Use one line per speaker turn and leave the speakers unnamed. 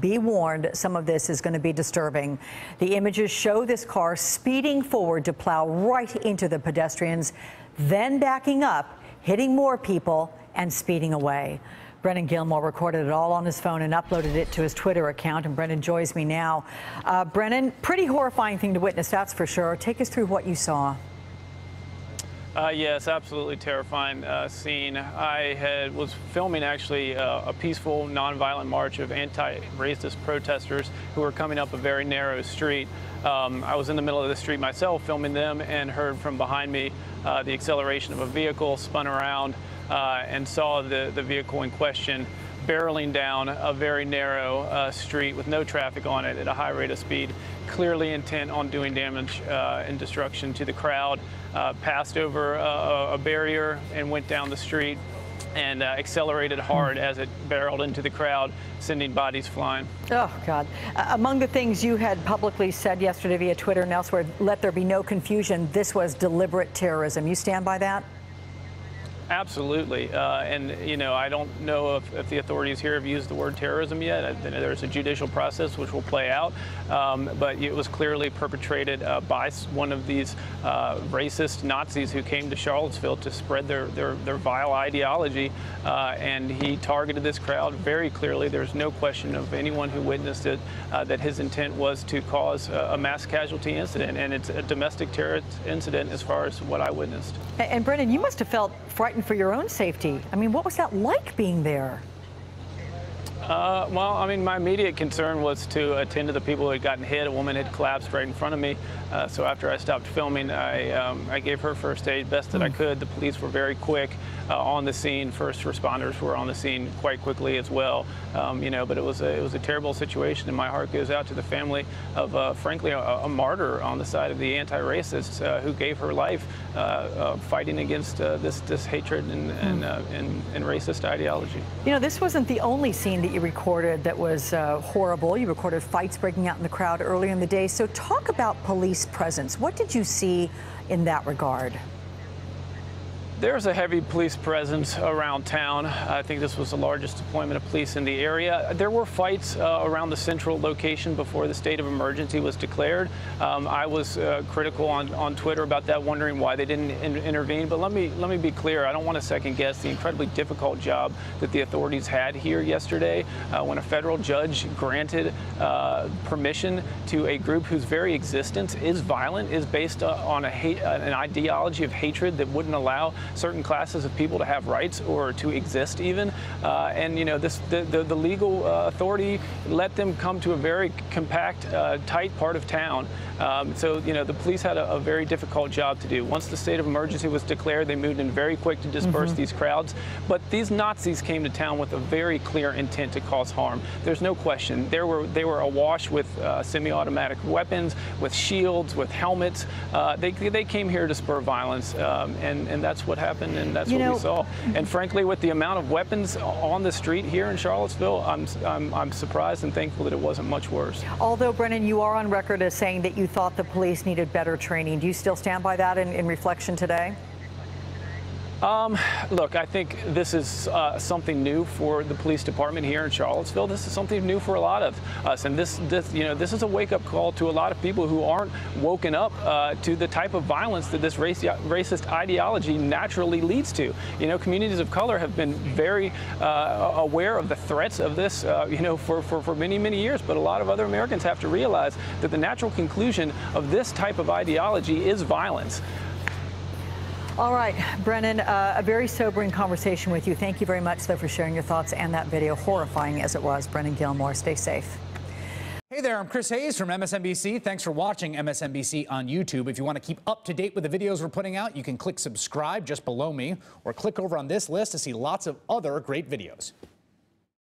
Be warned, some of this is going to be disturbing. The images show this car speeding forward to plow right into the pedestrians, then backing up, hitting more people, and speeding away. Brennan Gilmore recorded it all on his phone and uploaded it to his Twitter account, and Brennan joins me now. Uh, Brennan, pretty horrifying thing to witness, that's for sure. Take us through what you saw.
Uh, yes, absolutely terrifying uh, scene. I had was filming actually uh, a peaceful, nonviolent march of anti-racist protesters who were coming up a very narrow street. Um, I was in the middle of the street myself filming them and heard from behind me uh, the acceleration of a vehicle, spun around, uh, and saw the, the vehicle in question barreling down a very narrow uh, street with no traffic on it at a high rate of speed, clearly intent on doing damage uh, and destruction to the crowd, uh, passed over a, a, barrier and went down the street and uh, accelerated hard as it barreled into the crowd, sending bodies flying.
Oh, God. Uh, among the things you had publicly said yesterday via Twitter and elsewhere, let there be no confusion, this was deliberate terrorism. You stand by that?
Absolutely. Uh, and, you know, I don't know if, if, the authorities here have used the word terrorism yet. There's a judicial process which will play out. Um, but it was clearly perpetrated uh, by one of these uh, racist Nazis who came to Charlottesville to spread their, their, their vile ideology. Uh, and he targeted this crowd very clearly. There's no question of anyone who witnessed it uh, that his intent was to cause a mass casualty incident. And it's a domestic terror incident as far as what I witnessed.
And, and Brennan, you must have felt frightened for your own safety. I mean, what was that like being there?
Uh, well, I mean, my immediate concern was to attend to the people who had gotten hit. A woman had collapsed right in front of me. Uh, so after I stopped filming, I, um, I gave her first aid best that mm. I hmm. could. The police were very quick uh, on the scene. First responders were on the scene quite quickly as well. Um, you know, but it was a, it was a terrible situation, and my heart goes out to the family of, uh, frankly, a, a, martyr on the side of the anti-racists uh, who gave her life uh, fighting against this this hatred and, mm. and, and, and racist ideology.
You know, this wasn't the only scene that you recorded that was uh, horrible. You recorded fights breaking out in the crowd earlier in the day. So talk about police presence. What did you see in that regard?
There's a heavy police presence around town. I think this was the largest deployment of police in the area. There were fights uh, around the central location before the state of emergency was declared. Um, I was uh, critical on, on Twitter about that, wondering why they didn't in intervene. But let me let me be clear. I don't want to second guess the incredibly difficult job that the authorities had here yesterday uh, when a federal judge granted uh, permission to a group whose very existence is violent, is based uh, on a hate, an ideology of hatred that wouldn't allow certain classes of people to have rights or to exist even. Uh, and, you know, this, the, the, the legal uh, authority let them come to a very compact, uh, tight part of town. Um, so, you know, the police had a, a, very difficult job to do. Once the state of emergency was declared, they moved in very quick to disperse mm -hmm. these crowds. But these Nazis came to town with a very clear intent to cause harm. There's no question. There were, they were awash with uh, semi-automatic weapons, with shields, with helmets. Uh, they, they came here to spur violence, um, and, and that's what happened, and that's you what know, we saw. And frankly, with the amount of weapons on the street here in Charlottesville, I'm, I'm, I'm surprised and thankful that it wasn't much worse.
Although, Brennan, you are on record as saying that you thought the police needed better training. Do you still stand by that in, in reflection today?
Um, look, I think this is uh, something new for the police department here in Charlottesville. This is something new for a lot of us, and this, this you know, this is a wake-up call to a lot of people who aren't woken up uh, to the type of violence that this race, racist ideology naturally leads to. You know, communities of color have been very uh, aware of the threats of this, uh, you know, for, for, for many, many years, but a lot of other Americans have to realize that the natural conclusion of this type of ideology is violence.
All right, Brennan, uh, a very sobering conversation with you. Thank you very much, though, for sharing your thoughts and that video, horrifying as it was. Brennan Gilmore, stay safe.
Hey there, I'm Chris Hayes from MSNBC. Thanks for watching MSNBC on YouTube. If you want to keep up to date with the videos we're putting out, you can click subscribe just below me or click over on this list to see lots of other great videos.